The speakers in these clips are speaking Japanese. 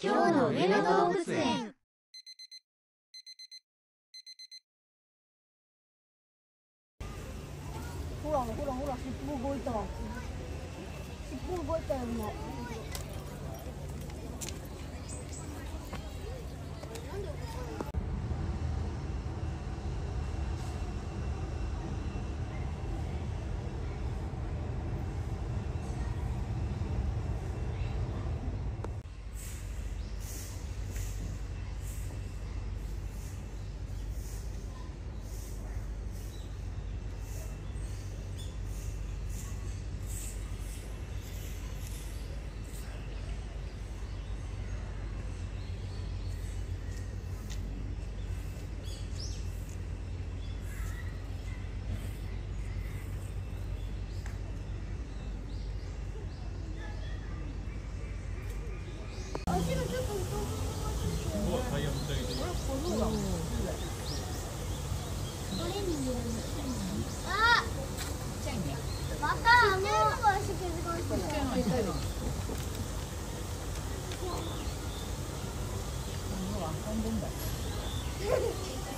今日の上野動物園。ほらほらほら尻尾動いた。尻尾動いたよ今。あ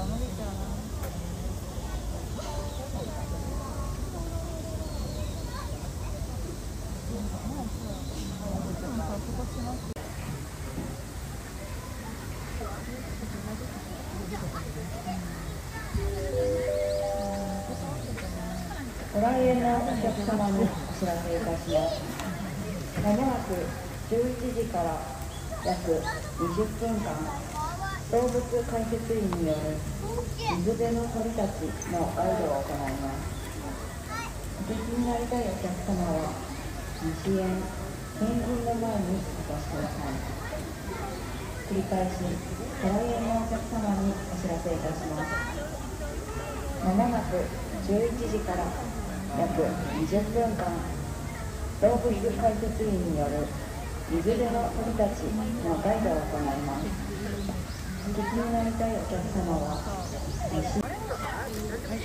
これもいいよ。じゃあ子供だねご来園のお客様にお知らせいたします。まもなく11時から約20分間、動物解説員による水辺の鳥たちのガイドを行います。お聞きになりたいお客様は、西園ペンギンの前にお越しください。繰り返し、ご来園のお客様にお知らせいたします。まもなく11時から約20分間動物解説員による水辺の鳥たちのガイドを行います。ご支援られたいお客様は、はい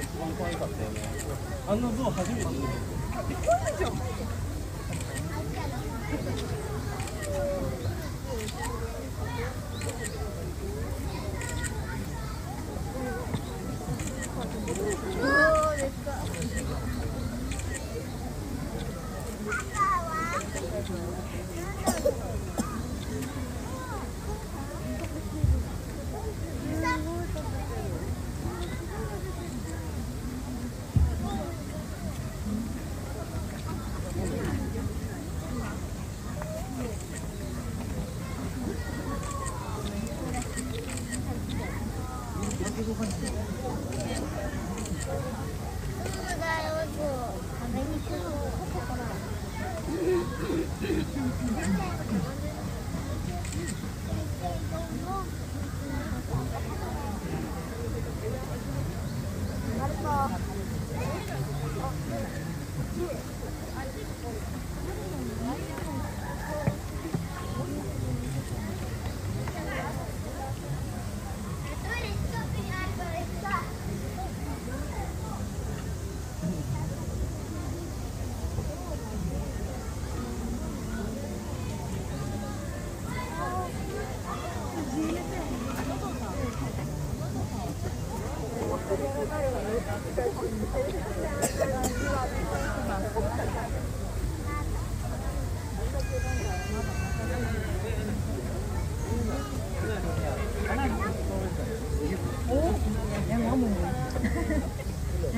が一番可愛かったよねあんな像初めて見た。トイレ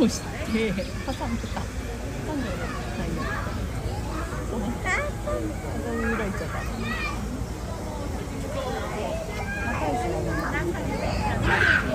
をして挟んでた。挟んでる。はい。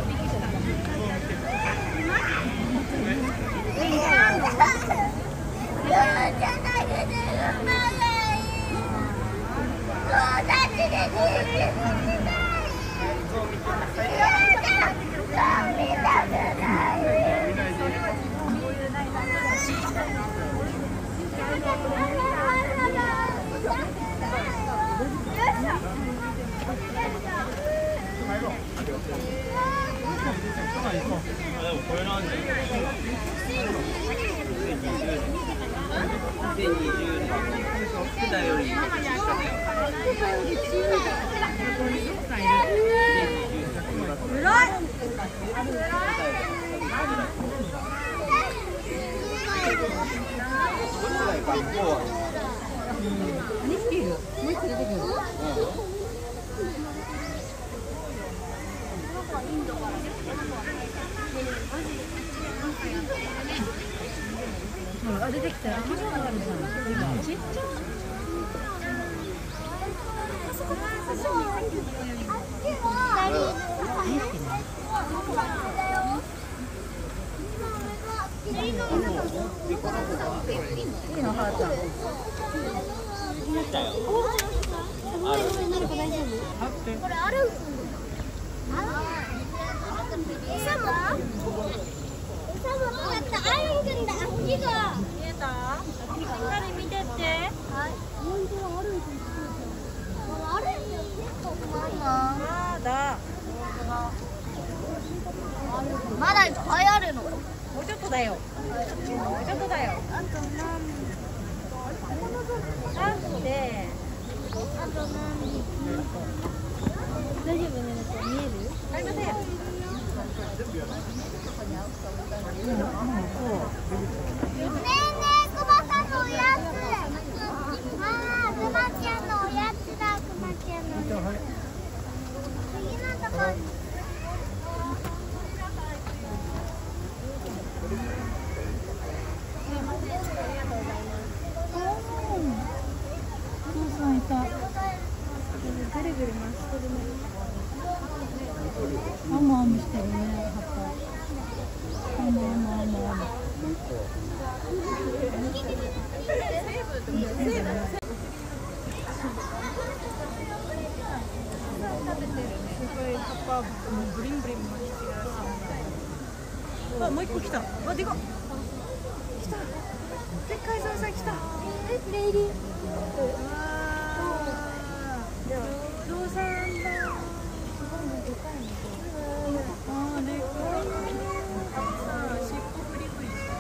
2匹いるもう一個出てくるこれある餌も餌もやったある。んだ足が見えたしっかり見てってはい本当はあるんあるんあーだ。まだいっぱいあるのもうちょっとだよ。もうちょっとだよ。あと何なんで。あと何大丈夫見える？ありません。ねえねえ、クマさんのおやつ。ああ、クマちゃんのおやつだ、クマちゃんのおやつ。次のとこ。そうさんいた。ぐるぐる回してるね。あむあむしてるね、葉っぱ。あむあむあむあむ。あ、もう一個来た。あ、でかっ。来た。でっかい山菜来た。え、レイリー。ゾウさんだ。あー、でっかいね。さあ、尻尾振り振りして。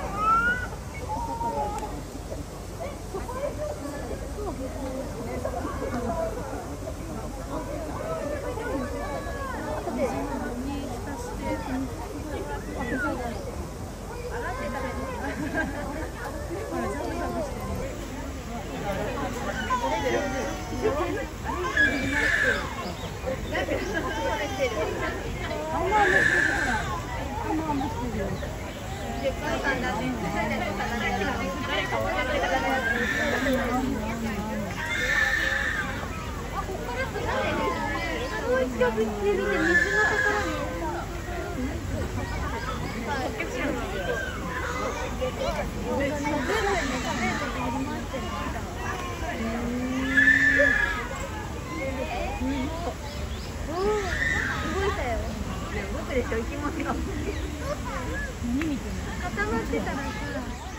もう近づいてみて、水のところに。何見てんの固まってたらさ